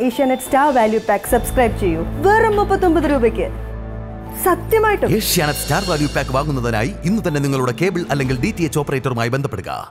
Asianet star value pack subscribe ചെയ്യൂ. വെറും മുപ്പത്തൊമ്പത് രൂപയ്ക്ക്. സത്യമായിട്ടും. ഏഷ്യാനെറ്റ് സ്റ്റാർ വാല്യൂ പാക്ക് വാങ്ങുന്നതിനായി ഇന്ന് തന്നെ നിങ്ങളുടെ കേബിൾ അല്ലെങ്കിൽ ഡി ടി എച്ച് ഓപ്പറേറ്ററുമായി ബന്ധപ്പെടുക.